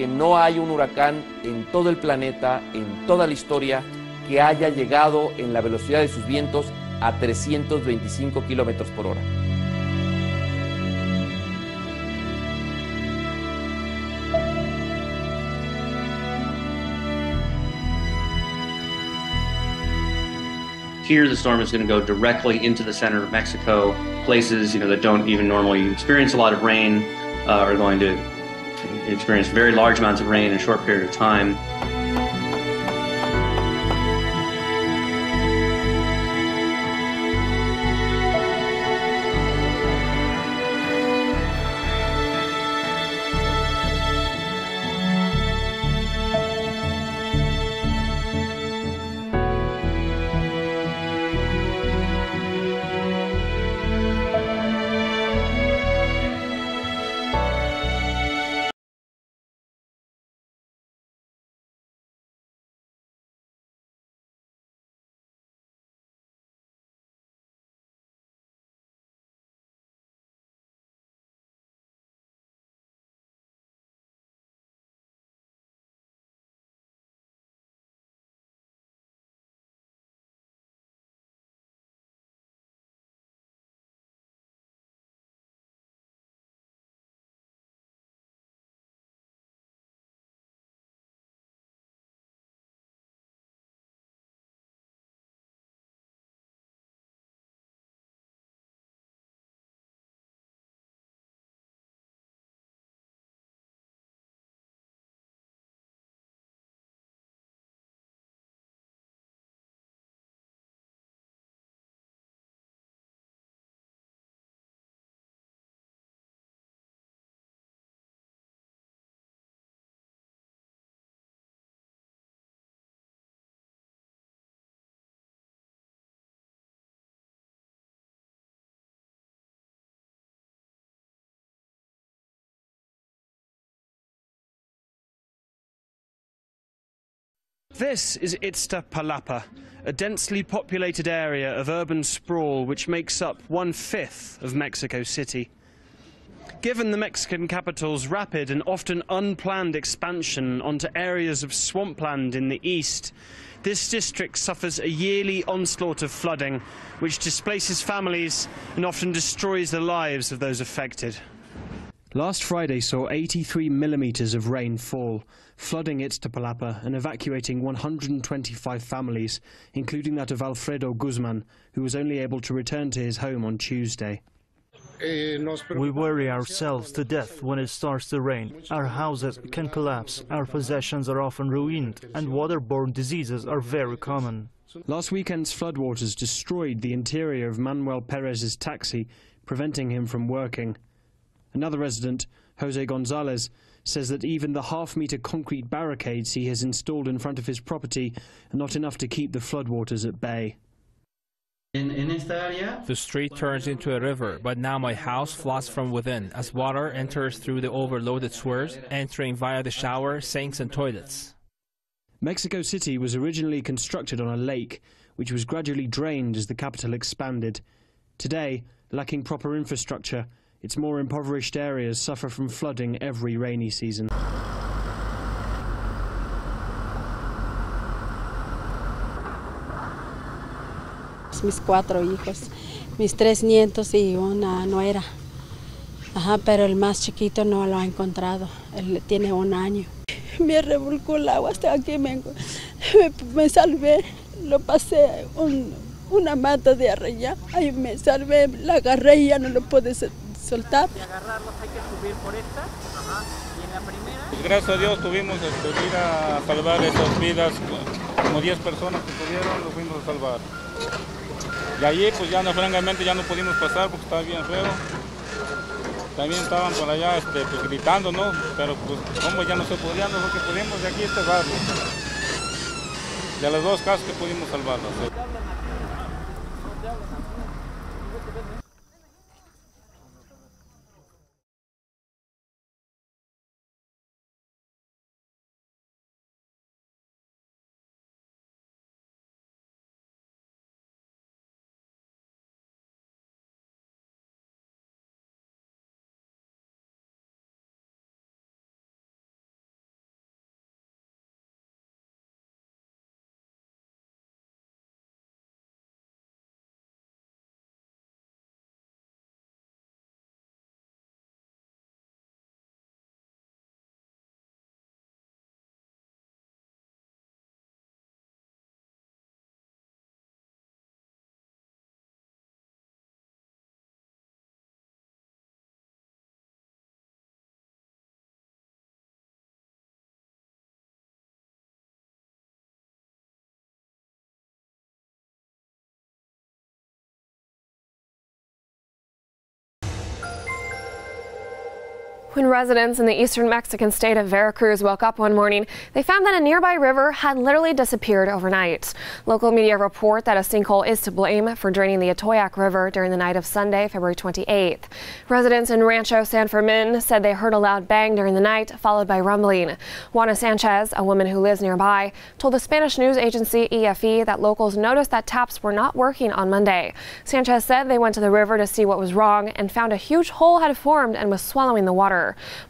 que no hay un huracán en todo el planeta, en toda la historia, que haya llegado en la velocidad de sus vientos a 325 kilómetros por hora. Here, the storm is going to go directly into the center of Mexico. Places, you know, that don't even normally experience a lot of rain uh, are going to experience very large amounts of rain in a short period of time. This is Iztapalapa, a densely populated area of urban sprawl which makes up one fifth of Mexico City. Given the Mexican capital's rapid and often unplanned expansion onto areas of swampland in the east, this district suffers a yearly onslaught of flooding, which displaces families and often destroys the lives of those affected. Last Friday saw 83 millimetres of rain fall, flooding Iztapalapa and evacuating 125 families, including that of Alfredo Guzman, who was only able to return to his home on Tuesday. We worry ourselves to death when it starts to rain. Our houses can collapse, our possessions are often ruined, and waterborne diseases are very common. Last weekend's floodwaters destroyed the interior of Manuel Perez's taxi, preventing him from working. Another resident, Jose Gonzalez, says that even the half-metre concrete barricades he has installed in front of his property are not enough to keep the floodwaters at bay. The street turns into a river, but now my house floods from within as water enters through the overloaded sewers, entering via the shower, sinks and toilets. Mexico City was originally constructed on a lake, which was gradually drained as the capital expanded. Today, lacking proper infrastructure, its more impoverished areas suffer from flooding every rainy season. Mis cuatro hijos, mis tres nietos y una nuera. Ajá, pero el más chiquito no lo ha encontrado. Él tiene un año. Me revolcó el agua hasta aquí me, me, me salvé. Lo pasé un, una mata de arraya. Ahí me salvé, la agarré y ya no lo pude soltar. Y agarrarlos hay que subir por esta. Ajá. Y en la primera. Pues gracias a Dios tuvimos este, ir a salvar esas vidas, como 10 personas que pudieron, lo fuimos a salvar. Y allí pues ya no, francamente ya no pudimos pasar porque estaba bien feo. También estaban por allá este, pues, gritando, ¿no? Pero pues como ya no se podía, no lo que pudimos de aquí este barrio. De las dos casas que pudimos salvarlas. When residents in the eastern Mexican state of Veracruz woke up one morning, they found that a nearby river had literally disappeared overnight. Local media report that a sinkhole is to blame for draining the Atoyac River during the night of Sunday, February 28th. Residents in Rancho San Fermin said they heard a loud bang during the night, followed by rumbling. Juana Sanchez, a woman who lives nearby, told the Spanish news agency EFE that locals noticed that taps were not working on Monday. Sanchez said they went to the river to see what was wrong and found a huge hole had formed and was swallowing the water.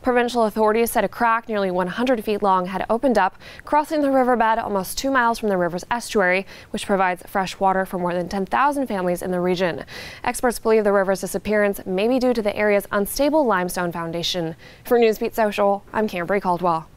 Provincial authorities said a crack nearly 100 feet long had opened up, crossing the riverbed almost two miles from the river's estuary, which provides fresh water for more than 10,000 families in the region. Experts believe the river's disappearance may be due to the area's unstable limestone foundation. For Newsbeat Social, I'm Cambry Caldwell.